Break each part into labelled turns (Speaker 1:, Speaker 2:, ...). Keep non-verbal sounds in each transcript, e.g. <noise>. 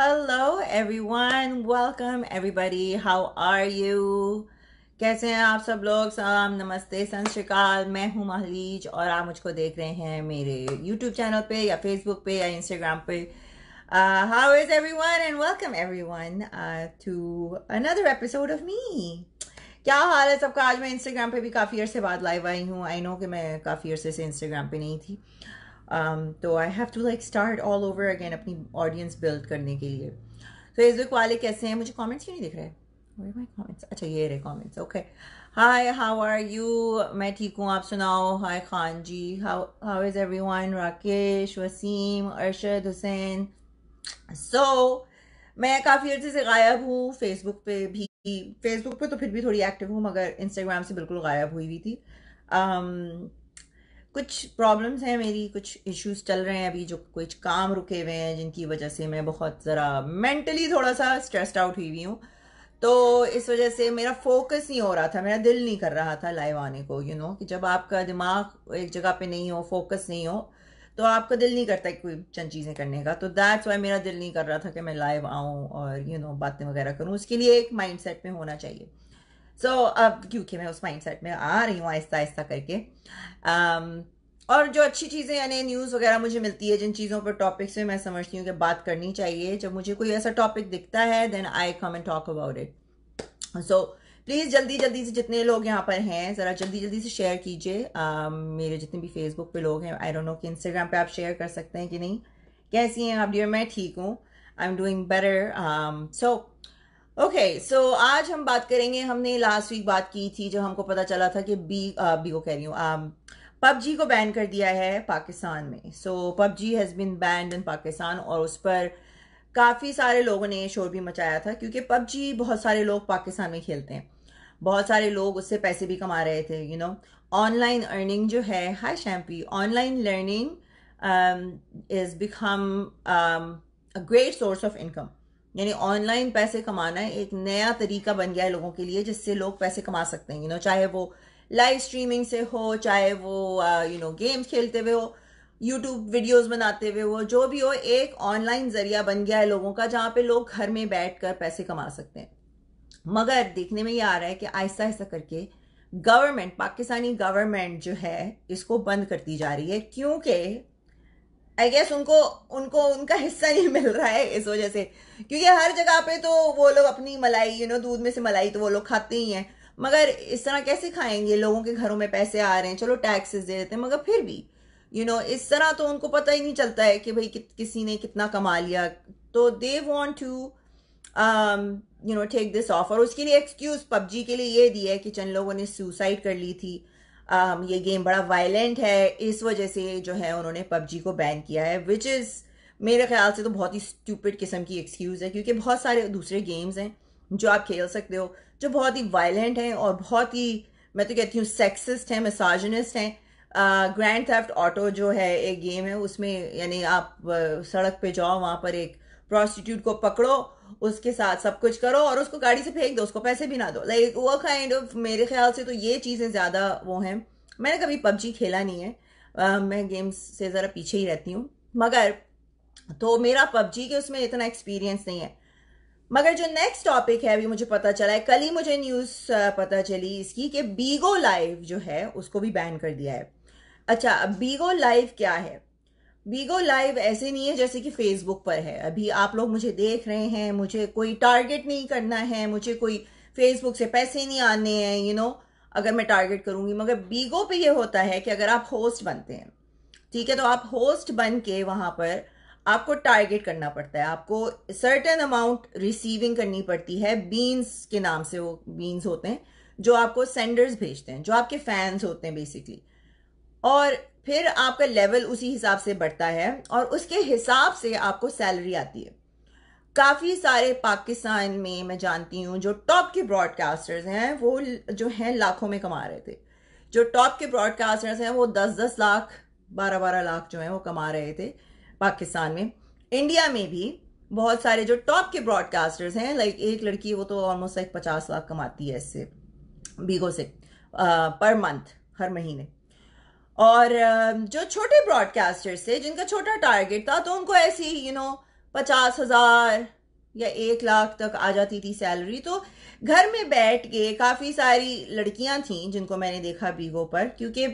Speaker 1: Hello everyone, welcome everybody. How are you? कैसे हैं आप सब लोग सलाम नमस्ते सत श्रीकाल मैं हूँ महलीज और आप मुझको देख रहे हैं मेरे YouTube चैनल पे या Facebook पे या Instagram पे uh, How is everyone and welcome everyone uh, to another episode of me. क्या हाल है सबका आज मैं Instagram पे भी काफ़ी अरसे बाद लाइव आई हूँ आई नो कि मैं काफ़ी अरसे से Instagram पे नहीं थी um, तो I have to like start all over again अपनी ऑडियंस बिल्ड करने के लिए। तो फेसबुक वाले कैसे हैं? मुझे कमेंट्स क्यों नहीं दिख रहे? कमेंट्स अच्छा ये रहे comments okay hi how are you मैं ठीक हूँ आप सुनाओ। Hi Khan ji. How how is everyone Rakesh Wasim Arshad Hussain so मैं काफ़ी अर्से से गायब हूँ। फेसबुक पे भी फेसबुक पे तो फिर भी थोड़ी एक्टिव हूँ मगर इंस्टाग्राम से बिल्कुल गायब हुई हुई थी। Um, कुछ प्रॉब्लम्स हैं मेरी कुछ इश्यूज़ चल रहे हैं अभी जो कुछ काम रुके हुए हैं जिनकी वजह से मैं बहुत ज़रा मेंटली थोड़ा सा स्ट्रेस्ड आउट हुई हुई हूँ। तो इस वजह से मेरा फोकस नहीं हो रहा था मेरा दिल नहीं कर रहा था लाइव आने को यू you नो know, कि जब आपका दिमाग एक जगह पे नहीं हो फोकस नहीं हो तो आपका दिल नहीं करता कोई चंद चीज़ें करने का। तो दैट्स वाई मेरा दिल नहीं कर रहा था कि मैं लाइव आऊँ और यू you नो know, बातें वगैरह करूँ। उसके लिए एक माइंड सेट में होना चाहिए। सो so, अब क्योंकि मैं उस माइंड सेट में आ रही हूँ आहिस्ता आहिस्ता करके। Um, और जो अच्छी चीज़ें यानी न्यूज़ वगैरह मुझे मिलती है जिन चीज़ों पर टॉपिक्स से मैं समझती हूँ कि बात करनी चाहिए जब मुझे कोई ऐसा टॉपिक दिखता है then I come and talk about it so please जल्दी जल्दी से जितने लोग यहाँ पर हैं ज़रा जल्दी जल्दी से शेयर कीजिए। Uh, मेरे जितने भी फेसबुक पे लोग हैं आई डोंट नो कि इंस्टाग्राम पे आप शेयर कर सकते हैं कि नहीं। कैसी हैं? आप डियर मैं ठीक हूँ। I am doing better so okay so आज हम बात करेंगे, हमने लास्ट वीक बात की थी जब हमको पता चला था कि बी बी को कह रही हूँ पबजी को बैन कर दिया है पाकिस्तान में। So PUBG has been banned in Pakistan और उस पर काफ़ी सारे लोगों ने शोर भी मचाया था क्योंकि पबजी बहुत सारे लोग पाकिस्तान में खेलते हैं। बहुत सारे लोग उससे पैसे भी कमा रहे थे यू नो ऑनलाइन अर्निंग जो है hi शैम्पी online learning is become a great source of income यानी ऑनलाइन पैसे कमाना एक नया तरीका बन गया है लोगों के लिए, जिससे लोग पैसे कमा सकते हैं। यू नो चाहे वो लाइव स्ट्रीमिंग से हो, चाहे वो यू नो गेम्स खेलते हुए हो यूट्यूब वीडियोस बनाते हुए हो, जो भी हो, एक ऑनलाइन ज़रिया बन गया है लोगों का, जहाँ पे लोग घर में बैठ कर पैसे कमा सकते हैं। मगर देखने में ये आ रहा है कि आहिस्ता आहिस्ता करके गवर्नमेंट पाकिस्तानी गवर्नमेंट जो है, इसको बंद करती जा रही है। क्योंकि आई गेस उनको उनको उनका हिस्सा नहीं मिल रहा है इस वजह से। क्योंकि हर जगह पे तो वो लोग अपनी मलाई यू नो दूध में से मलाई तो वो लोग खाते ही हैं। मगर इस तरह कैसे खाएँगे? लोगों के घरों में पैसे आ रहे हैं चलो टैक्सेस दे देते हैं मगर फिर भी यू you नो know, इस तरह तो उनको पता ही नहीं चलता है कि भाई कि, किसी ने कितना कमा लिया। तो they want to you know take this off और उसके लिए एक्सक्यूज पबजी के लिए ये दिया है कि चंद लोगों ने सुसाइड कर ली थी। ये गेम बड़ा वायलेंट है। इस वजह से जो है उन्होंने पबजी को बैन किया है विच इज़ मेरे ख्याल से तो बहुत ही स्टूपिड किस्म की एक्सक्यूज़ है, क्योंकि बहुत सारे दूसरे गेम्स हैं जो आप खेल सकते हो, जो बहुत ही वायलेंट हैं और बहुत ही, मैं तो कहती हूँ सेक्सिस्ट हैं मिसाजनिस्ट हैं। ग्रैंड थेफ्ट ऑटो जो है एक गेम है, उसमें यानी आप सड़क पे जाओ, वहाँ पर एक प्रोस्टिट्यूट को पकड़ो उसके साथ सब कुछ करो और उसको गाड़ी से फेंक दो उसको पैसे भी ना दो। लाइक वो काइंड ऑफ़ मेरे ख्याल से तो ये चीज़ें ज़्यादा वो हैं। मैंने कभी पबजी खेला नहीं है। uh, मैं गेम्स से ज़रा पीछे ही रहती हूँ। मगर तो मेरा पबजी के उसमें इतना एक्सपीरियंस नहीं है। मगर जो नेक्स्ट टॉपिक है अभी मुझे पता चला है कल ही मुझे न्यूज़ पता चली इसकी कि बीगो लाइव जो है उसको भी बैन कर दिया है। अच्छा बीगो लाइव क्या है? बीगो लाइव ऐसे नहीं है जैसे कि फेसबुक पर है। अभी आप लोग मुझे देख रहे हैं, मुझे कोई टारगेट नहीं करना है, मुझे कोई फेसबुक से पैसे नहीं आने हैं यू नो अगर मैं टारगेट करूँगी। मगर बीगो पे ये होता है कि अगर आप होस्ट बनते हैं, ठीक है तो आप होस्ट बन के वहाँ पर आपको टारगेट करना पड़ता है। आपको सर्टेन अमाउंट रिसीविंग करनी पड़ती है। बीन्स के नाम से वो बीन्स होते हैं, जो आपको सेंडर्स भेजते हैं, जो आपके फैंस होते हैं बेसिकली और फिर आपका लेवल उसी हिसाब से बढ़ता है और उसके हिसाब से आपको सैलरी आती है। काफ़ी सारे पाकिस्तान में मैं जानती हूँ जो टॉप के ब्रॉडकास्टर्स हैं वो जो हैं लाखों में कमा रहे थे। जो टॉप के ब्रॉडकास्टर्स हैं वो दस दस लाख बारह बारह लाख जो हैं वो कमा रहे थे पाकिस्तान में। इंडिया में भी बहुत सारे जो टॉप के ब्रॉडकास्टर्स हैं लाइक एक लड़की वो तो ऑलमोस्ट लाइक पचास लाख कमाती है इससे बीगो से आ, पर मंथ हर महीने। और जो छोटे ब्रॉडकास्टर्स थे जिनका छोटा टारगेट था तो उनको ऐसी यू नो पचास हज़ार या एक लाख तक आ जाती थी सैलरी तो घर में बैठ के काफ़ी सारी लड़कियाँ थीं जिनको मैंने देखा बीगो पर क्योंकि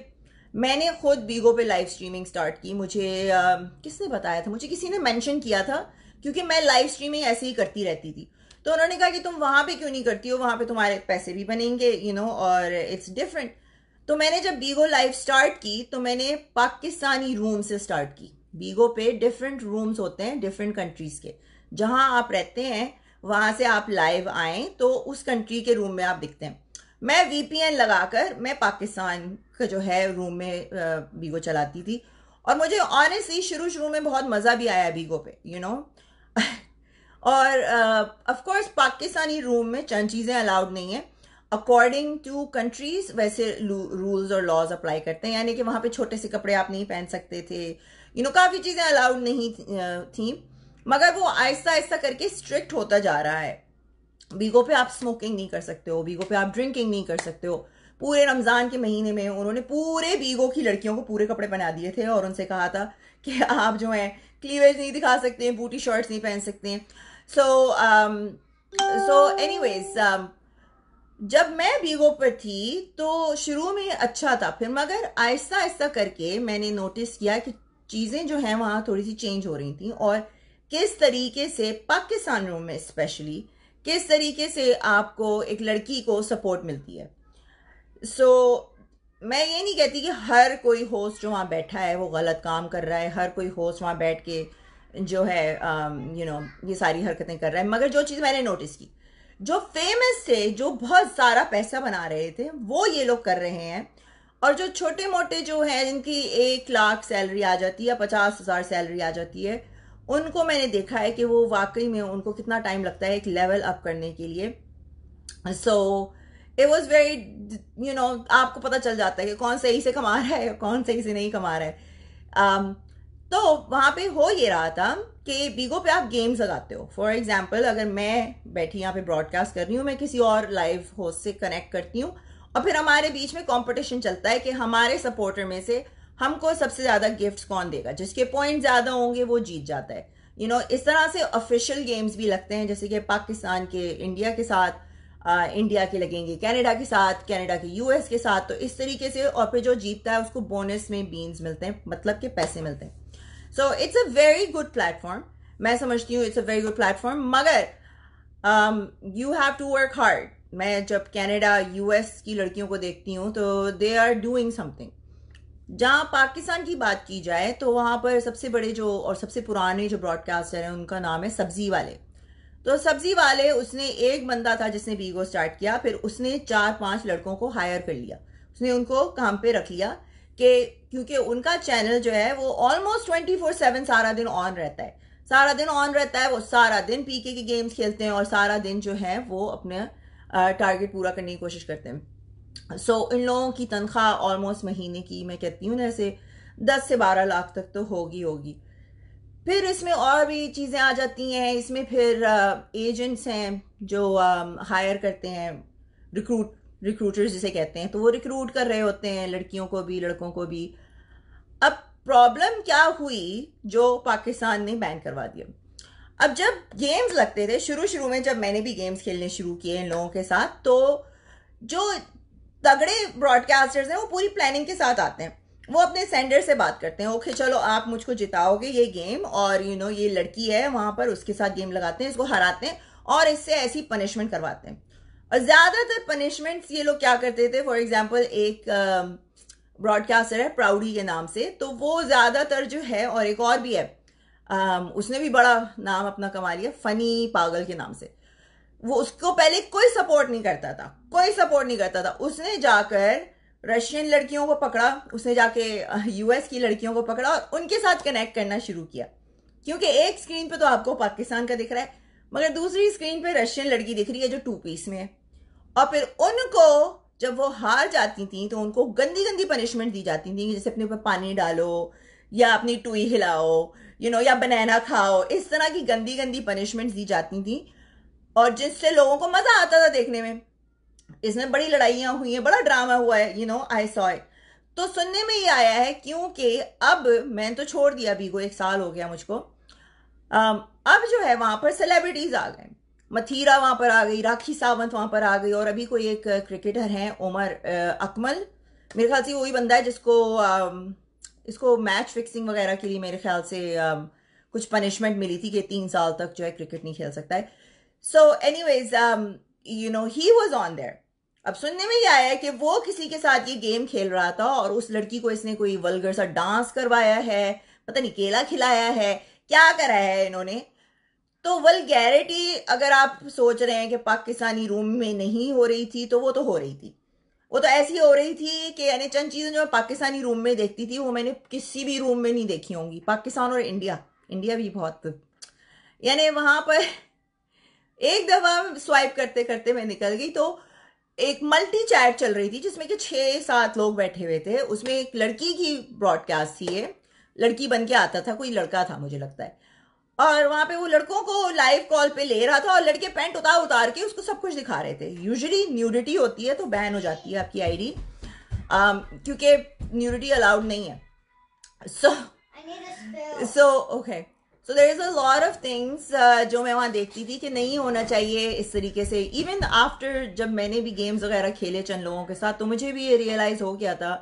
Speaker 1: मैंने खुद बीगो पे लाइव स्ट्रीमिंग स्टार्ट की। मुझे आ, किसने बताया था? मुझे किसी ने मेंशन किया था क्योंकि मैं लाइव स्ट्रीमिंग ऐसे ही करती रहती थी। तो उन्होंने कहा कि तुम वहाँ पे क्यों नहीं करती हो? वहाँ पे तुम्हारे पैसे भी बनेंगे यू you नो know, और इट्स डिफरेंट तो मैंने जब बीगो लाइव स्टार्ट की तो मैंने पाकिस्तानी रूम से स्टार्ट की। बीगो पे डिफरेंट रूम्स होते हैं डिफरेंट कंट्रीज़ के। जहाँ आप रहते हैं, वहाँ से आप लाइव आए तो उस कंट्री के रूम में आप दिखते हैं। मैं वीपीएन लगाकर, मैं पाकिस्तान का जो है रूम में बीगो चलाती थी। और मुझे ऑनेस्टली शुरू शुरू में बहुत मज़ा भी आया बीगो पे यू you नो know? <laughs> और ऑफ़ कोर्स पाकिस्तानी रूम में चंद चीज़ें अलाउड नहीं है। अकॉर्डिंग टू कंट्रीज़ वैसे रूल्स और लॉज अप्लाई करते हैं। यानी कि वहाँ पे छोटे से कपड़े आप नहीं पहन सकते थे। यू नो काफ़ी चीज़ें अलाउड नहीं थी मगर वो आहिस्ता आहिस्ता करके स्ट्रिक्ट होता जा रहा है। बीगो पे आप स्मोकिंग नहीं कर सकते हो बीगो पे आप ड्रिंकिंग नहीं कर सकते हो। पूरे रमज़ान के महीने में उन्होंने पूरे बीगो की लड़कियों को पूरे कपड़े पहना दिए थे और उनसे कहा था कि <laughs> आप जो है क्लीवेज नहीं दिखा सकते हैं, बूटी शर्ट्स नहीं पहन सकते हैं। सो सो एनीवेज जब मैं बीगो पर थी तो शुरू में अच्छा था फिर मगर आहिस्ता आहिस्ता करके मैंने नोटिस किया कि चीज़ें जो हैं वहाँ थोड़ी सी चेंज हो रही थी और किस तरीके से पाकिस्तान रूम में स्पेशली किस तरीके से आपको एक लड़की को सपोर्ट मिलती है। सो so, मैं ये नहीं कहती कि हर कोई होस्ट जो वहाँ बैठा है वो गलत काम कर रहा है हर कोई होस्ट वहाँ बैठ के जो है you um, know you know, ये सारी हरकतें कर रहा है। मगर जो चीज़ मैंने नोटिस की जो फ़ेमस थे जो बहुत सारा पैसा बना रहे थे वो ये लोग कर रहे हैं। और जो छोटे मोटे जो हैं जिनकी एक लाख सैलरी आ जाती है या पचास हज़ार सैलरी आ जाती है उनको मैंने देखा है कि वो वाकई में उनको कितना टाइम लगता है एक लेवल अप करने के लिए। So it was very you know आपको पता चल जाता है कि कौन सही से कमा रहा है कौन सही से नहीं कमा रहा है। Um, तो वहाँ पे हो ये रहा था कि बीगो पे आप गेम्स लगाते हो। फॉर एग्ज़ाम्पल अगर मैं बैठी यहाँ पे ब्रॉडकास्ट कर रही हूँ मैं किसी और लाइव होस्ट से कनेक्ट करती हूँ और फिर हमारे बीच में कंपटीशन चलता है कि हमारे सपोर्टर में से हमको सबसे ज़्यादा गिफ्ट्स कौन देगा? जिसके पॉइंट ज़्यादा होंगे वो जीत जाता है। यू you नो know, इस तरह से ऑफिशियल गेम्स भी लगते हैं जैसे कि पाकिस्तान के इंडिया के साथ आ, इंडिया के लगेंगे कनाडा के साथ कनाडा के यूएस के साथ तो इस तरीके से और फिर जो जीतता है उसको बोनस में बीन्स मिलते हैं मतलब के पैसे मिलते हैं। So it's a very good platform मैं समझती हूँ it's a very good platform मगर you have to work hard मैं जब कनाडा यूएस की लड़कियों को देखती हूँ तो दे आर डूइंग समथिंग जहाँ पाकिस्तान की बात की जाए तो वहाँ पर सबसे बड़े जो और सबसे पुराने जो ब्रॉडकास्टर हैं, उनका नाम है सब्ज़ी वाले। तो सब्ज़ी वाले, उसने एक बंदा था जिसने बीगो स्टार्ट किया, फिर उसने चार पाँच लड़कों को हायर कर लिया। उसने उनको काम पे रख लिया। कि क्योंकि उनका चैनल जो है वो ऑलमोस्ट ट्वेंटी फोर सेवन सारा दिन ऑन रहता है। सारा दिन ऑन रहता है वो सारा दिन पीके के गेम्स खेलते हैं और सारा दिन जो है वो अपने टारगेट पूरा करने की कोशिश करते हैं। सो so, इन लोगों की तनख्वाह ऑलमोस्ट महीने की मैं कहती हूँ जैसे दस से बारह लाख तक तो होगी होगी। फिर इसमें और भी चीज़ें आ जाती हैं इसमें फिर एजेंट्स हैं जो हायर करते हैं रिक्रूट रिक्रूटर्स जिसे कहते हैं तो वो रिक्रूट कर रहे होते हैं लड़कियों को भी लड़कों को भी। अब प्रॉब्लम क्या हुई जो पाकिस्तान ने बैन करवा दिया? अब जब गेम्स लगते थे शुरू शुरू में जब मैंने भी गेम्स खेलने शुरू किए इन लोगों के साथ तो जो तगड़े ब्रॉडकास्टर्स हैं वो पूरी प्लानिंग के साथ आते हैं। वो अपने सेंडर से बात करते हैं ओके चलो आप मुझको जिताओगे ये गेम और यू you नो know, ये लड़की है वहाँ पर उसके साथ गेम लगाते हैं इसको हराते हैं और इससे ऐसी पनिशमेंट करवाते हैं। और ज़्यादातर पनिशमेंट्स ये लोग क्या करते थे? फॉर एग्ज़ाम्पल एक ब्रॉडकास्टर है प्राउडी के नाम से तो वो ज़्यादातर जो है और एक और भी है um, उसने भी बड़ा नाम अपना कमा लिया फनी पागल के नाम से। वो उसको पहले कोई सपोर्ट नहीं करता था कोई सपोर्ट नहीं करता था। उसने जाकर रशियन लड़कियों को पकड़ा उसने जाके यूएस की लड़कियों को पकड़ा और उनके साथ कनेक्ट करना शुरू किया। क्योंकि एक स्क्रीन पे तो आपको पाकिस्तान का दिख रहा है मगर दूसरी स्क्रीन पे रशियन लड़की दिख रही है जो टू पीस में है। और फिर उनको, जब वो हार जाती थी तो उनको गंदी गंदी पनिशमेंट दी जाती थी, जैसे अपने ऊपर पानी डालो, या अपनी टुई हिलाओ यू नो या बनाना खाओ, इस तरह की गंदी गंदी पनिशमेंट दी जाती थी। और जिससे लोगों को मज़ा आता था देखने में। इसमें बड़ी लड़ाइयाँ हुई हैं, बड़ा ड्रामा हुआ है you know I saw it तो सुनने में ये आया है, क्योंकि अब मैं तो छोड़ दिया बीगो एक साल हो गया मुझको। अब जो है, वहाँ पर सेलिब्रिटीज आ गए। मथीरा वहाँ पर आ गई, राखी सावंत वहाँ पर आ गई और अभी कोई एक क्रिकेटर हैं, उमर अकमल। मेरे ख्याल से वही बंदा है जिसको इसको मैच फिक्सिंग वगैरह के लिए मेरे ख्याल से कुछ पनिशमेंट मिली थी कि तीन साल तक जो है क्रिकेट नहीं खेल सकता है। So anyways you know he was on there अब सुनने में ये आया है कि वो किसी के साथ ये गेम खेल रहा था और उस लड़की को इसने कोई वलगर सा डांस करवाया है, पता नहीं केला खिलाया है, क्या करा है इन्होंने? तो वलगैरिटी अगर आप सोच रहे हैं कि पाकिस्तानी रूम में नहीं हो रही थी तो वो तो हो रही थी। वो तो ऐसी हो रही थी कि यानी चंद चीज़ें जो मैं पाकिस्तानी रूम में देखती थी, वो मैंने किसी भी रूम में नहीं देखी होंगी। पाकिस्तान और इंडिया इंडिया भी बहुत यानी वहाँ पर <laughs> एक दफ़ा स्वाइप करते करते मैं निकल गई तो एक मल्टी चैट चल रही थी, जिसमें कि छः सात लोग बैठे हुए थे। उसमें एक लड़की की ब्रॉडकास्ट थी ये। लड़की बन के आता था, कोई लड़का था, मुझे लगता है। और वहाँ पे वो लड़कों को लाइव कॉल पे ले रहा था और लड़के पैंट उतार उतार के उसको सब कुछ दिखा रहे थे। यूजुअली न्यूडिटी होती है तो बैन हो जाती है आपकी आईडी um, क्योंकि न्यूडिटी अलाउड नहीं है। So so okay so there is a lot of things जो मैं वहाँ देखती थी कि नहीं होना चाहिए इस तरीके से। इवन आफ्टर जब मैंने भी गेम्स वगैरह खेले चंद लोगों के साथ तो मुझे भी ये रियलाइज़ हो गया था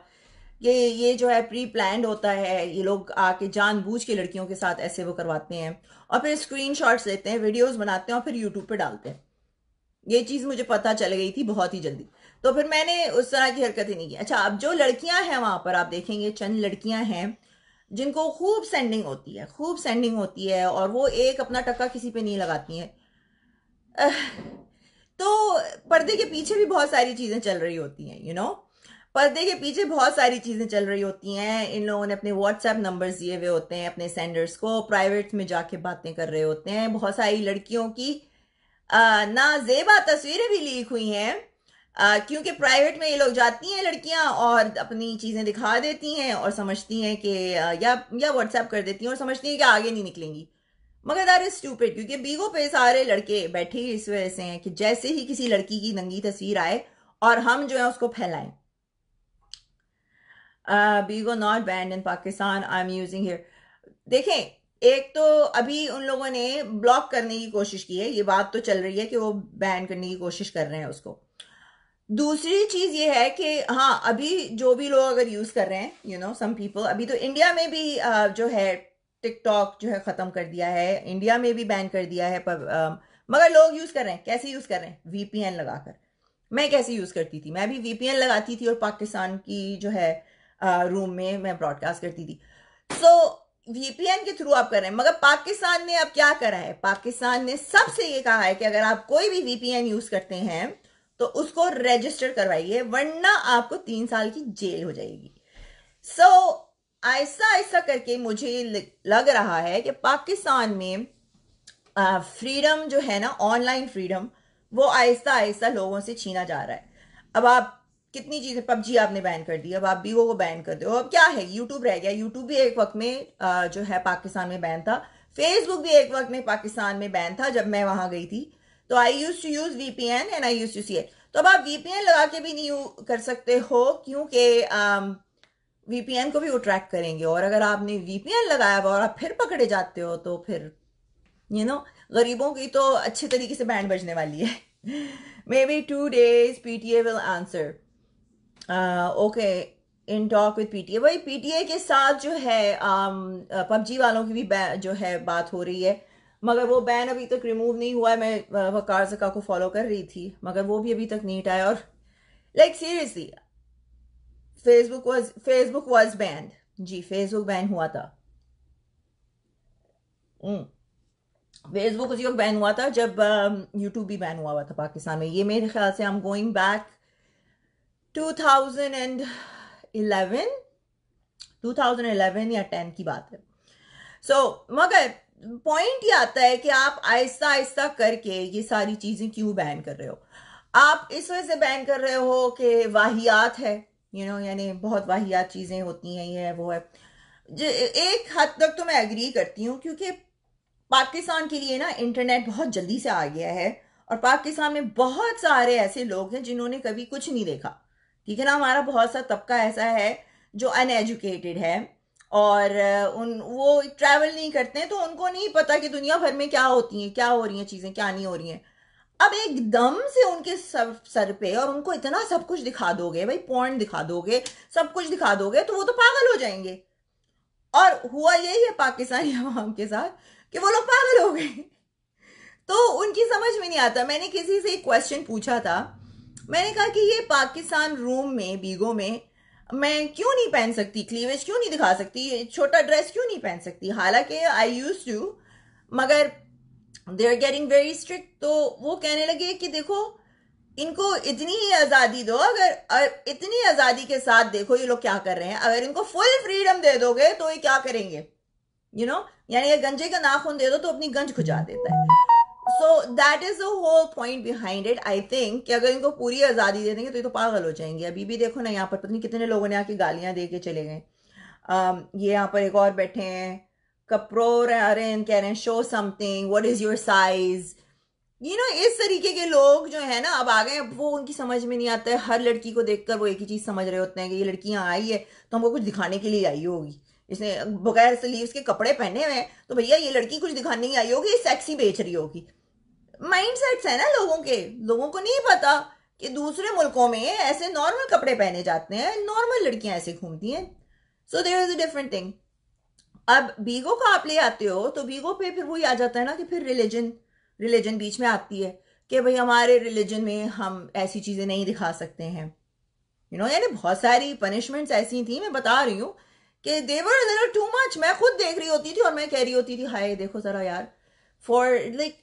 Speaker 1: कि ये जो है प्री प्लान होता है, ये लोग आके जानबूझ के लड़कियों के साथ ऐसे वो करवाते हैं। और फिर स्क्रीन लेते हैं वीडियोज़ बनाते हैं और फिर यूट्यूब पे डालते हैं। ये चीज़ मुझे पता चल गई थी बहुत ही जल्दी। तो फिर मैंने उस तरह की हरकत नहीं की। अच्छा अब जो लड़कियाँ हैं वहाँ पर, आप देखेंगे, चंद लड़कियाँ हैं, जिनको खूब सेंडिंग होती है, खूब सेंडिंग होती है और वो एक अपना टक्का किसी पे नहीं लगाती हैं। तो पर्दे के पीछे भी बहुत सारी चीज़ें चल रही होती हैं यू नो पर्दे के पीछे बहुत सारी चीज़ें चल रही होती हैं। इन लोगों ने अपने व्हाट्सएप नंबर्स दिए हुए होते हैं, अपने सेंडर्स को प्राइवेट में जाके बातें कर रहे होते हैं। बहुत सारी लड़कियों की ना जेबा तस्वीरें भी लीक हुई हैं। क्योंकि प्राइवेट में ये लोग जाती हैं लड़कियाँ और अपनी चीज़ें दिखा देती हैं और समझती हैं कि या या व्हाट्सएप कर देती हैं और समझती हैं कि आगे नहीं निकलेंगी। मगर दैट इज़ स्टूपिड क्योंकि बीगो पे सारे लड़के बैठे इस वजह से हैं कि जैसे ही किसी लड़की की नंगी तस्वीर आए और हम जो है उसको फैलाएँ। Bigo not banned in Pakistan I am using here देखें एक तो अभी उन लोगों ने ब्लॉक करने की कोशिश की है। ये बात तो चल रही है कि वो बैन करने की कोशिश कर रहे हैं उसको। दूसरी चीज़ ये है कि हाँ अभी जो भी लोग अगर यूज़ कर रहे हैं यू नो सम पीपल अभी तो इंडिया में भी uh, जो है टिकटॉक जो है खत्म कर दिया है। इंडिया में भी बैन कर दिया है पर uh, मगर लोग यूज़ कर रहे हैं। कैसे यूज़ कर रहे हैं? वीपीएन लगाकर। मैं कैसे यूज़ करती थी? मैं भी वीपीएन लगाती थी और पाकिस्तान की जो है रूम में मैं ब्रॉडकास्ट करती थी। सो वीपीएन के थ्रू आप कर रहे हैं मगर पाकिस्तान ने अब क्या करा है? पाकिस्तान ने सबसे ये कहा है कि अगर आप कोई भी वीपीएन यूज़ करते हैं तो उसको रजिस्टर करवाइए वरना आपको तीन साल की जेल हो जाएगी। सो so, ऐसा ऐसा करके मुझे लग रहा है कि पाकिस्तान में फ्रीडम जो है ना ऑनलाइन फ्रीडम वो आहिस्ता आहिस्ता लोगों से छीना जा रहा है। अब आप कितनी चीज़ें पबजी आपने बैन कर दी अब आप बीवो को बैन कर दो। अब क्या है यूट्यूब रह गया। यूट्यूब भी एक वक्त में जो है पाकिस्तान में बैन था। फेसबुक भी एक वक्त में पाकिस्तान में बैन था जब मैं वहाँ गई थी। तो I used to use VPN and I used to see तो अब आप वीपीएन लगा के भी नहीं कर सकते हो क्योंकि वीपीएन को भी वो ट्रैक करेंगे। और अगर आपने वीपीएन लगाया हुआ और आप फिर पकड़े जाते हो तो फिर यू you नो know, गरीबों की तो अच्छे तरीके से बैंड बजने वाली है। Maybe two days PTA will answer okay in talk with PTA भाई पीटीए के साथ जो है पबजी um, uh, वालों की भी जो है बात हो रही है। मगर वो बैन अभी तक रिमूव नहीं हुआ है। मैं वकार जका को फॉलो कर रही थी। मगर वो भी अभी तक नहीं आया और like seriously Facebook was Facebook was banned ji Facebook ban हुआ था। फेसबुक उसी वक्त बैन हुआ था जब यूट्यूब um, भी बैन हुआ हुआ था पाकिस्तान में। ये मेरे ख्याल से हम गोइंग बैक 2011 2011 या 10 की बात है। सो so, मगर पॉइंट ये आता है कि आप आहिस्ता आहिस्ता करके ये सारी चीज़ें क्यों बैन कर रहे हो? आप इस वजह से बैन कर रहे हो कि वाहियात है यू you नो know, यानी बहुत वाहियात चीज़ें होती हैं ये वो है। एक हद तक तो मैं एग्री करती हूँ क्योंकि पाकिस्तान के लिए ना इंटरनेट बहुत जल्दी से आ गया है और पाकिस्तान में बहुत सारे ऐसे लोग हैं जिन्होंने कभी कुछ नहीं देखा। ठीक है ना हमारा बहुत सा तबका ऐसा है जो अनएजुकेटेड है और उन, वो ट्रैवल नहीं करते हैं तो उनको नहीं पता कि दुनिया भर में क्या होती हैं, क्या हो रही हैं चीज़ें, क्या नहीं हो रही हैं। अब एकदम से उनके सर सर पे और उनको इतना सब कुछ दिखा दोगे, भाई पॉइंट दिखा दोगे, सब कुछ दिखा दोगे तो वो तो पागल हो जाएँगे। और हुआ यही है पाकिस्तानी <laughs> अवाम के साथ कि वो लोग पागल हो गए। तो उनकी समझ में नहीं आता। मैंने किसी से एक क्वेश्चन पूछा था मैंने कहा कि ये पाकिस्तान रूम में, बीगो में, मैं क्यों नहीं पहन सकती? क्लीवेज क्यों नहीं दिखा सकती? छोटा ड्रेस क्यों नहीं पहन सकती? हालाँकि आई यूज़ टू मगर they are getting very strict तो वो कहने लगे कि देखो, इनको इतनी ही आज़ादी दो, अगर इतनी आज़ादी के साथ देखो ये लोग क्या कर रहे हैं। अगर इनको फुल फ्रीडम दे दोगे तो ये क्या करेंगे? यू नो यानी ये गंजे का नाखून दे दो तो अपनी गंज खुजा देता है। So that is the whole point behind it I think कि अगर इनको पूरी आज़ादी दे देंगे तो ये तो पागल हो जाएँगे। अभी भी देखो ना, यहाँ पर पता नहीं कितने लोगों ने आके गालियाँ दे के चले गए। ये यहाँ पर एक और बैठे हैं। कपड़ो आ रहे हैं, कह रहे हैं show something what is your size you know इस तरीके के लोग जो है ना, अब आ गए वो उनकी समझ में नहीं आता है। हर लड़की को देखकर वो एक ही चीज़ समझ रहे होते हैं कि ये लड़की यहाँ आई है तो हमको कुछ दिखाने के लिए आई होगी। इसने बगैर स्लीव्स के कपड़े पहने हुए हैं तो भैया ये लड़की कुछ दिखाने ही आई होगी सेक्सी बेच रही होगी। माइंड सेट्स है ना लोगों के, लोगों को नहीं पता कि दूसरे मुल्कों में ऐसे नॉर्मल कपड़े पहने जाते हैं नॉर्मल लड़कियाँ ऐसे घूमती हैं। So there is a different thing अब बीगो का आप ले आते हो तो बीगो पे फिर वही आ जाता है ना कि फिर रिलीजन रिलीजन बीच में आती है कि भाई हमारे रिलीजन में हम ऐसी चीज़ें नहीं दिखा सकते हैं। यू नो यानी बहुत सारी पनिशमेंट्स ऐसी थी, मैं बता रही हूँ कि देवर देर टू मच मैं खुद देख रही होती थी और मैं कह रही होती थी, हाय, देखो ज़रा यार। फॉर लाइक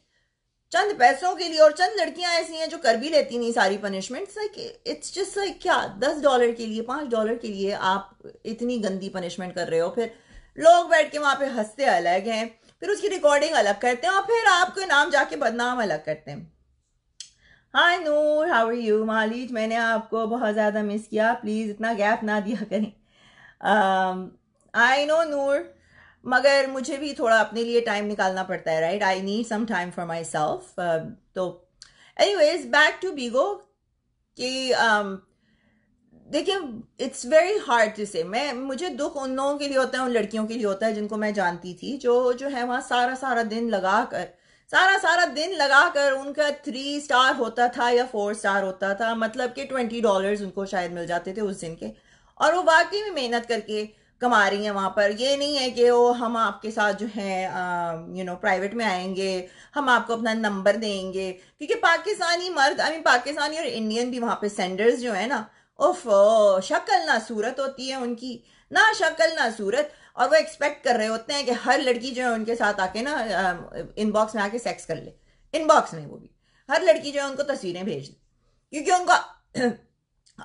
Speaker 1: चंद पैसों के लिए और चंद लड़कियाँ ऐसी हैं जो कर भी लेती नहीं सारी punishments like it's just like क्या, दस डॉलर के लिए, पाँच डॉलर के लिए आप इतनी गंदी पनिशमेंट कर रहे हो? फिर लोग बैठ के वहाँ पे हँसते अलग हैं, फिर उसकी रिकॉर्डिंग अलग करते हैं और फिर आपके नाम जाके बदनाम अलग करते हैं। Hi Noor how are you मालिज, मैंने आपको बहुत ज़्यादा मिस किया। प्लीज़ इतना गैप ना दिया करें। आई नो नूर मगर मुझे भी थोड़ा अपने लिए टाइम निकालना पड़ता है right I need some time for myself तो एनीवेज बैक टू बीगो कि um, देखिए इट्स वेरी हार्ड टू से मैं मुझे दुख उन लोगों के लिए होता है उन लड़कियों के लिए होता है जिनको मैं जानती थी जो जो है वहाँ सारा सारा दिन लगा कर सारा सारा दिन लगा कर उनका थ्री स्टार होता था या फोर स्टार होता था मतलब कि ट्वेंटी डॉलर्स उनको शायद मिल जाते थे उस दिन के। और वो वाकई में मेहनत करके कमा रही हैं वहाँ पर। ये नहीं है कि वो हम आपके साथ जो है यू नो प्राइवेट में आएँगे, हम आपको अपना नंबर देंगे। क्योंकि पाकिस्तानी मर्द आई मीन पाकिस्तानी और इंडियन भी वहाँ पे सेंडर्स जो है ना, उफ, शक्ल ना सूरत होती है उनकी। ना शक्ल ना सूरत। और वो एक्सपेक्ट कर रहे होते हैं कि हर लड़की जो है उनके साथ आके ना इनबॉक्स में आके सेक्स कर ले। इनबॉक्स में वो भी। हर लड़की जो है उनको तस्वीरें भेज दे। क्योंकि उनका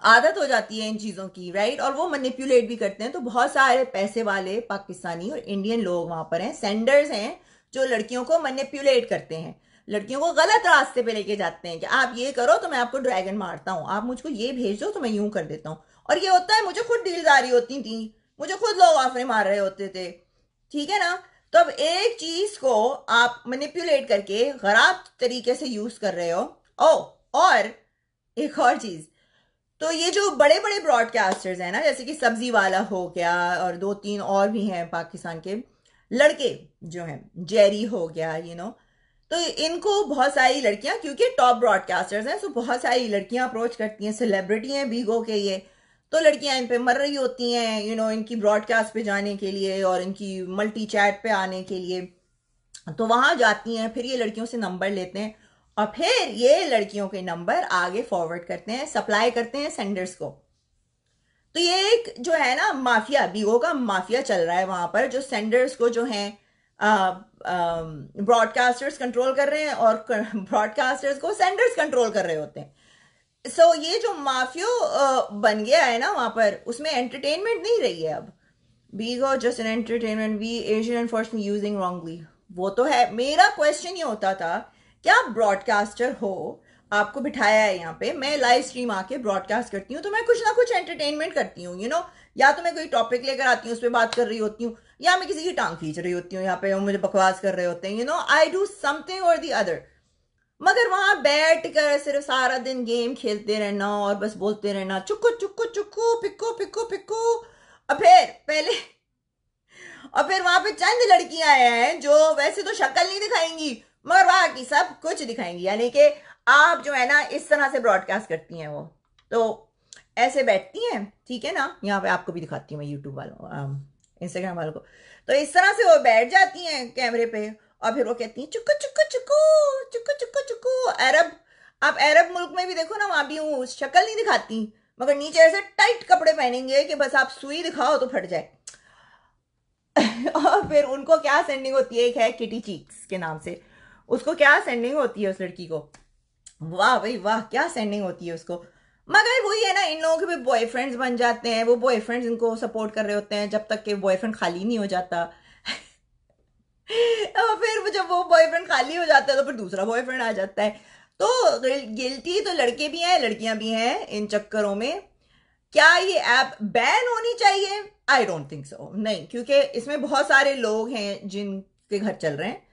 Speaker 1: आदत हो जाती है इन चीज़ों की राइट और वो मैनिपुलेट भी करते हैं। तो बहुत सारे पैसे वाले पाकिस्तानी और इंडियन लोग वहाँ पर हैं सेंडर्स हैं, जो लड़कियों को मैनिपुलेट करते हैं। लड़कियों को गलत रास्ते पे लेके जाते हैं कि आप ये करो तो मैं आपको ड्रैगन मारता हूँ, आप मुझको ये भेज दो तो मैं यूँ कर देता हूँ। और ये होता है, मुझे खुद डीलदारी होती थी, मुझे खुद लोग ऑफ़र मार रहे होते थे, ठीक है ना? तो अब एक चीज़ को आप मैनिपुलेट करके खराब तरीके से यूज़ कर रहे हो। ओ और एक और चीज़ तो ये जो बड़े बड़े ब्रॉडकास्टर्स हैं ना जैसे कि सब्ज़ी वाला हो गया और दो तीन और भी हैं पाकिस्तान के लड़के जो हैं जेरी हो गया यू you नो know, तो इनको बहुत सारी लड़कियाँ क्योंकि टॉप ब्रॉडकास्टर्स हैं सो बहुत सारी लड़कियाँ अप्रोच करती हैं सेलिब्रिटी हैं बीगो के ये. तो लड़कियाँ इन पे मर रही होती हैं यू नो इनकी ब्रॉडकास्ट पे जाने के लिए और इनकी मल्टी चैट पे आने के लिए. तो वहाँ जाती हैं फिर ये लड़कियों से नंबर लेते हैं. और फिर ये लड़कियों के नंबर आगे फॉरवर्ड करते हैं सप्लाई करते हैं सेंडर्स को। तो ये एक जो है ना माफिया बीगो का माफिया चल रहा है वहाँ पर जो सेंडर्स को जो है ब्रॉडकास्टर्स कंट्रोल कर रहे हैं और ब्रॉडकास्टर्स को सेंडर्स कंट्रोल कर रहे होते हैं। सो so, ये जो माफियो बन गया है ना वहाँ पर उसमें एंटरटेनमेंट नहीं रही है अब। Bigo just an entertainment we Asian enforcement using wrongly वो तो है मेरा क्वेश्चन ये होता था क्या ब्रॉडकास्टर हो? आपको बिठाया है यहाँ पे। मैं लाइव स्ट्रीम आके ब्रॉडकास्ट करती हूँ तो मैं कुछ ना कुछ एंटरटेनमेंट करती हूँ यू नो या तो मैं कोई टॉपिक लेकर आती हूँ, उस पर बात कर रही होती हूँ, या मैं किसी की टांग खींच रही होती हूँ, यहाँ पे मुझे बकवास कर रहे होते हैं you know I do something और दी अदर मगर वहाँ बैठ कर सिर्फ़ सारा दिन गेम खेलते रहना और बस बोलते रहना, चुक्कू चुक्कू चुक्कू, पिक्कू पिक्कू पिक्कू। और फिर, पहले, और फिर वहाँ पे चंद लड़कियाँ हैं जो वैसे तो शक्ल नहीं दिखाएँगी मगर वहाँ की सब कुछ दिखाएँगी। यानी कि आप जो है ना, इस तरह से ब्रॉडकास्ट करती हैं वो। तो ऐसे बैठती हैं, ठीक है ना? यहाँ पे आपको भी दिखाती हूँ मैं यूट्यूब वालों इंस्टाग्राम वालों को। तो इस तरह से वो बैठ जाती हैं कैमरे पे और फिर वो कहती हैं, चुक्कू चुक्कू चुक्कू चुक्कू चुक्कू चुक्कू। अरब, आप अरब मुल्क में भी देखो ना, वहाँ भी हूँ, शक्ल नहीं दिखाती। मगर नीचे ऐसे टाइट कपड़े पहनेंगे कि बस आप सुई दिखाओ तो फट जाए। <laughs> और फिर उनको क्या सेंडिंग होती है, एक है किटी चीक्स के नाम से। उसको क्या सेंडिंग होती है उस लड़की को? वाह भाई, वाह, क्या सेंडिंग होती है उसको? मगर वही है ना, इन लोगों के भी बॉयफ्रेंड्स बन जाते हैं। वो बॉयफ्रेंड्स इनको सपोर्ट कर रहे होते हैं जब तक कि बॉयफ्रेंड खाली नहीं हो जाता। <laughs> और फिर जब वो बॉयफ्रेंड खाली हो जाता है तो फिर दूसरा बॉयफ्रेंड आ जाता है। तो गिल्टी तो लड़के भी हैं, लड़कियाँ भी हैं इन चक्करों में। क्या ये ऐप बैन होनी चाहिए? आई डोंट थिंक सो नहीं, क्योंकि इसमें बहुत सारे लोग हैं जिनके घर चल रहे हैं।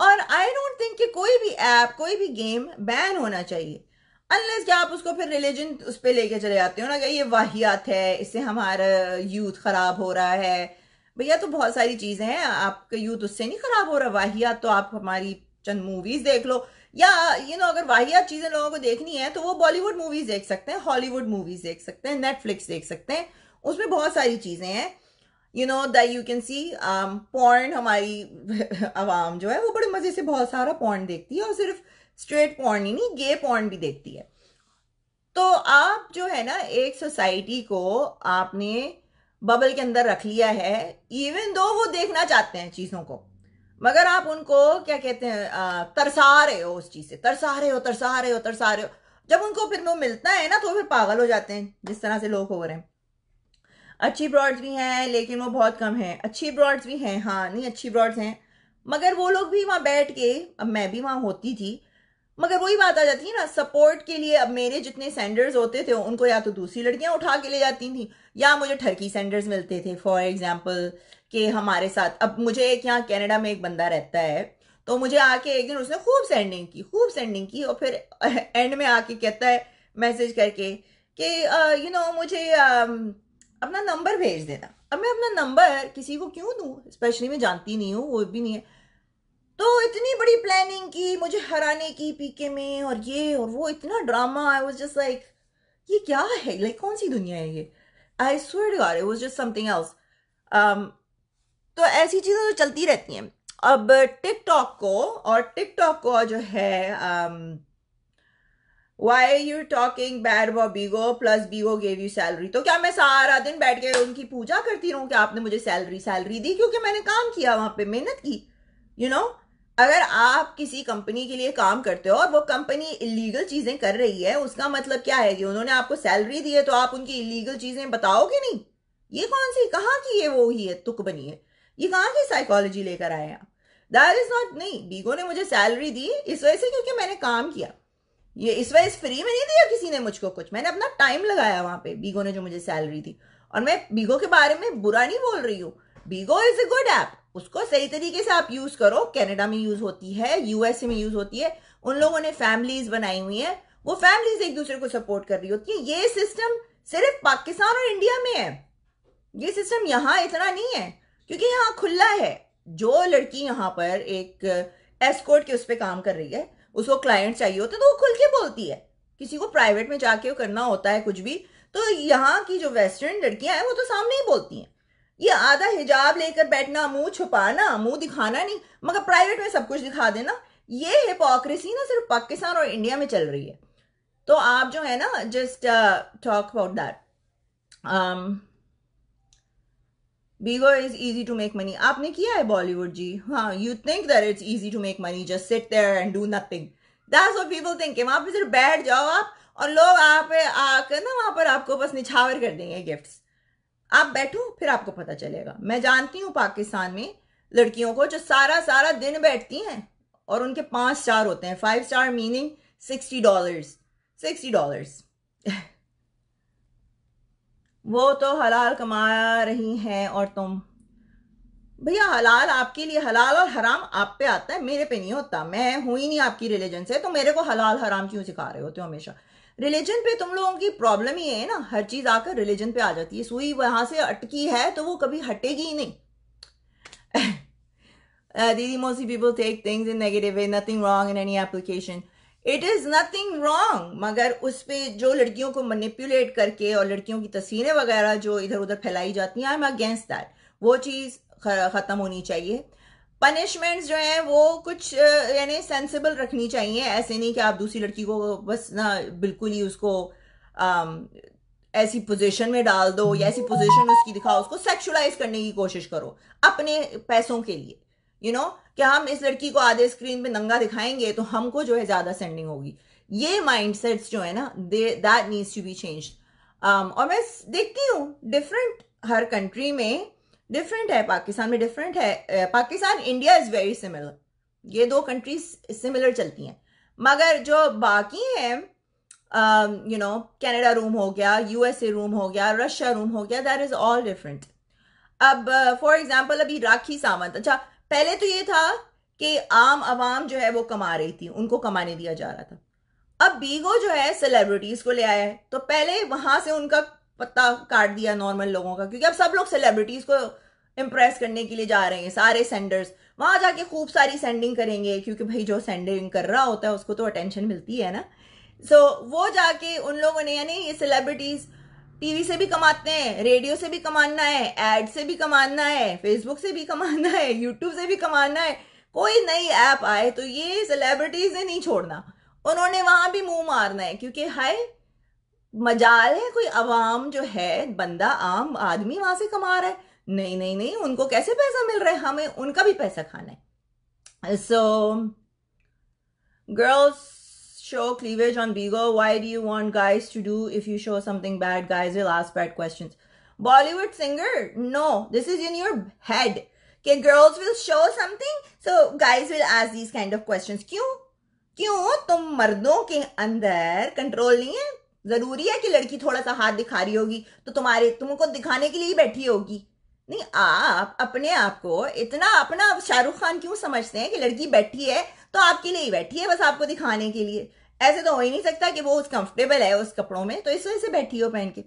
Speaker 1: और आई डोंट थिंक कि कोई भी ऐप कोई भी गेम बैन होना चाहिए। अनलेस क्या आप उसको फिर रिलीजन उस पर लेके चले जाते हो ना कि ये वाहियात है, इससे हमारा यूथ खराब हो रहा है। भैया तो बहुत सारी चीज़ें हैं, आपका यूथ उससे नहीं खराब हो रहा। वाहियात तो आप हमारी चंद मूवीज़ देख लो। या यू नो अगर वाहियात चीज़ें लोगों को देखनी है तो वो बॉलीवुड मूवीज़ देख सकते हैं हॉलीवुड मूवीज़ देख सकते हैं नेटफ्लिक्स देख सकते हैं। उसमें बहुत सारी चीज़ें हैं। You know that you can see porn हमारी, <laughs> आवाम जो है, वो बड़े मज़े से बहुत सारा पॉर्न देखती है और सिर्फ़ स्ट्रेट पॉर्न ही नहीं गे पॉर्न भी देखती है। तो आप जो है ना, एक सोसाइटी को आपने बबल के अंदर रख लिया है इवन दो वो देखना चाहते हैं चीज़ों को। मगर आप उनको, क्या कहते हैं तरसा रहे हो उस चीज़ से। तरसा रहे हो, तरसा रहे हो, तरसा रहे हो। जब उनको फिर वो मिलता है ना तो फिर पागल हो जाते हैं, जिस तरह से लोग हो रहे हैं। अच्छी ब्रॉड्स भी हैं लेकिन वो बहुत कम हैं। अच्छी ब्रॉड्स भी हैं हाँ नहीं अच्छी ब्रॉड्स हैं। मगर वो लोग भी वहाँ बैठ के अब मैं भी वहाँ होती थी मगर वही बात आ जाती है ना सपोर्ट के लिए अब मेरे जितने सेंडर्स होते थे उनको या तो दूसरी लड़कियाँ उठा के ले जाती थी या मुझे ठरकी सेंडर्स मिलते थे फॉर एग्ज़ाम्पल कि हमारे साथ अब मुझे एक यहाँ कैनेडा में एक बंदा रहता है तो मुझे आके एक दिन उसने खूब सेंडिंग की खूब सेंडिंग की और फिर <laughs> एंड में आके कहता है मैसेज करके कि यू नो मुझे uh, अपना नंबर भेज देना। अब मैं अपना नंबर किसी को क्यों दूँ? स्पेशली मैं जानती नहीं हूँ वो भी नहीं है। तो इतनी बड़ी प्लानिंग की मुझे हराने की पीके में और ये और वो इतना drama I was just like ये क्या है? लाइक like, कौन सी दुनिया है ये? I swear God it was just something else तो ऐसी चीज़ें तो चलती रहती हैं। अब टिकटॉक को और टिकटॉक को जो है why you talking bad about Bigo plus Bigo gave you salary तो क्या मैं सारा दिन बैठ के उनकी पूजा करती रहूँ? कि आपने मुझे सैलरी सैलरी दी? क्योंकि मैंने काम किया वहाँ पे, मेहनत की। You you know know? अगर आप किसी कंपनी के लिए काम करते हो और वो कंपनी इलीगल चीज़ें कर रही है, उसका मतलब क्या है कि उन्होंने आपको सैलरी दी है तो आप उनकी इलीगल चीज़ें बताओगे नहीं? ये कौन सी, कहाँ की ये वो ही है, तुक बनी है? ये कहाँ की साइकोलॉजी लेकर आए आप? दैट इज़ नॉट नहीं बीगो ने मुझे सैलरी दी इस वजह से क्योंकि मैंने काम किया। ये इस वजह फ्री में नहीं दिया किसी ने मुझको कुछ? मैंने अपना टाइम लगाया वहाँ पे बीगो ने जो मुझे सैलरी दी। और मैं बीगो के बारे में बुरा नहीं बोल रही हूँ। Bigo is a good app उसको सही तरीके से आप यूज़ करो। कनाडा में यूज़ होती है यूएसए में यूज़ होती है। उन लोगों ने फैमिलीज़ बनाई हुई है। वो फैमिलीज़ एक दूसरे को सपोर्ट कर रही होती है। ये सिस्टम सिर्फ़ पाकिस्तान और इंडिया में है। ये सिस्टम यहाँ इतना नहीं है, क्योंकि यहाँ खुला है। जो लड़की यहाँ पर एक एस्कोर्ट के उस पर काम कर रही है उसको क्लाइंट चाहिए होता तो वो खुल के बोलती है। किसी को प्राइवेट में जाके करना होता है कुछ भी तो यहाँ की जो वेस्टर्न लड़कियाँ हैं, वो तो सामने ही बोलती हैं। ये आधा हिजाब लेकर बैठना, मुँह छुपाना, मुँह दिखाना नहीं, मगर प्राइवेट में सब कुछ दिखा देना, ये हिपोक्रेसी ना सिर्फ़ पाकिस्तान और इंडिया में चल रही है। तो आप जो है ना just talk about that Bigo is easy to make money आपने किया है बॉलीवुड जी? हाँ you think that it's easy to make money just sit there and do nothing that's what people think वहाँ पे सिर्फ़ बैठ जाओ आप और लोग आप आकर ना वहाँ पर आपको बस निछावर कर देंगे गिफ्ट्स आप बैठो, फिर आपको पता चलेगा. मैं जानती हूँ पाकिस्तान में लड़कियों को जो सारा सारा दिन बैठती हैं और उनके पाँच स्टार होते हैं. Five star meaning sixty dollars sixty dollars वो तो हलाल कमा रही हैं और तुम भैया, हलाल आपके लिए हलाल और हराम आप पे आता है, मेरे पे नहीं होता। मैं हूँ ही नहीं आपकी रिलीजन से तो मेरे को हलाल हराम क्यों सिखा रहे होते हो हमेशा? रिलीजन पे तुम लोगों की प्रॉब्लम ही है ना। हर चीज़ आकर रिलीजन पे आ जाती है। सुई वहाँ से अटकी है तो वो कभी हटेगी ही नहीं। <laughs> दीदी mostly people take things in negative way nothing wrong in any application it is nothing wrong मगर उस पर जो लड़कियों को मैनिपुलेट करके और लड़कियों की तस्वीरें वगैरह जो इधर उधर फैलाई जाती हैं आई एम अगेंस्ट दैट वो चीज़ ख़त्म होनी चाहिए। पनिशमेंट्स जो हैं वो कुछ यानी सेंसिबल रखनी चाहिए। ऐसे नहीं कि आप दूसरी लड़की को बस ना बिल्कुल ही उसको आम, ऐसी पोजीशन में डाल दो या ऐसी पोजीशन उसकी दिखाओ उसको सेक्सुलाइज करने की कोशिश करो अपने पैसों के लिए। यू नो कि हम इस लड़की को आधे स्क्रीन पे नंगा दिखाएँगे तो हमको जो है ज़्यादा सेंडिंग होगी। ये माइंडसेट्स जो है ना they that needs to be change और मैं देखती हूँ डिफरेंट हर कंट्री में डिफरेंट है पाकिस्तान में डिफरेंट है Pakistan India is very similar ये दो कंट्रीज़ सिमिलर चलती हैं। मगर जो बाकी हैं यू नो कनाडा रूम हो गया यूएसए रूम हो गया रशिया रूम हो गया दैट इज़ ऑल डिफरेंट अब फॉर uh, एग्ज़ाम्पल अभी राखी सावंत अच्छा पहले तो ये था कि आम आवाम जो है वो कमा रही थी उनको कमाने दिया जा रहा था। अब बीगो जो है सेलिब्रिटीज को ले आया है तो पहले वहाँ से उनका पत्ता काट दिया नॉर्मल लोगों का क्योंकि अब सब लोग सेलिब्रिटीज को इम्प्रेस करने के लिए जा रहे हैं सारे सेंडर्स वहाँ जाके खूब सारी सेंडिंग करेंगे क्योंकि भाई जो सेंडिंग कर रहा होता है उसको तो अटेंशन मिलती है ना। सो so, वो जाके उन लोगों ने यानी ये सेलिब्रिटीज टीवी से भी कमाते हैं, रेडियो से भी कमाना है एड से भी कमाना है, फेसबुक से भी कमाना है, यूट्यूब से भी कमाना है, कोई नई ऐप आए तो ये सेलिब्रिटीज ने नहीं छोड़ना। उन्होंने वहाँ भी मुँह मारना है, क्योंकि हाय, मजाल है, कोई अवाम जो है, बंदा आम आदमी वहाँ से कमा रहा है। नहीं नहीं नहीं, उनको कैसे पैसा मिल रहा है? हमें उनका भी पैसा खाना है। So girls show cleavage on Bigo. Why do you want guys to do if you show something bad? Guys will ask bad questions. Bollywood singer? No, this is in your head. Okay, girls will show something, so guys will ask these kind of questions. क्यों क्यों तुम मर्दों के अंदर control नहीं है ज़रूरी है कि लड़की थोड़ा सा हाथ दिखा रही होगी तो तुम्हारे तुमको दिखाने के लिए ही बैठी होगी नहीं आप अपने आप को इतना अपना शाहरुख खान क्यों समझते हैं कि लड़की बैठी है तो आपके लिए ही बैठी है बस आपको दिखाने के लिए ऐसे तो हो ही नहीं सकता कि वो उस कंफर्टेबल है उस कपड़ों में तो इस वजह से बैठी हो पहन के।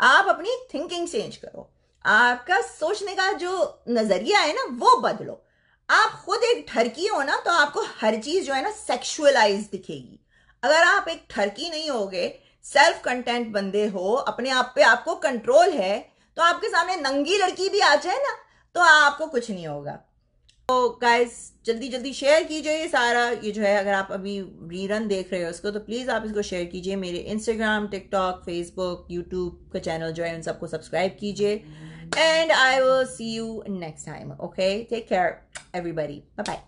Speaker 1: आप अपनी थिंकिंग चेंज करो। आपका सोचने का जो नज़रिया है ना, वो बदलो। आप खुद एक ठरकी हो ना तो आपको हर चीज़ जो है ना सेक्सुअलाइज दिखेगी। अगर आप एक ठरकी नहीं होगे सेल्फ कंटेंट बंदे हो, अपने आप पे आपको कंट्रोल है तो आपके सामने नंगी लड़की भी आ जाए ना तो आपको कुछ नहीं होगा। तो गाइस जल्दी जल्दी शेयर कीजिए ये सारा। ये जो है, अगर आप अभी रीरन देख रहे हो उसको तो प्लीज़ आप इसको शेयर कीजिए। मेरे इंस्टाग्राम टिकटॉक फेसबुक यूट्यूब का चैनल जो है, उन सबको सब्सक्राइब कीजिए। And I will see you next time okay take care everybody bye bye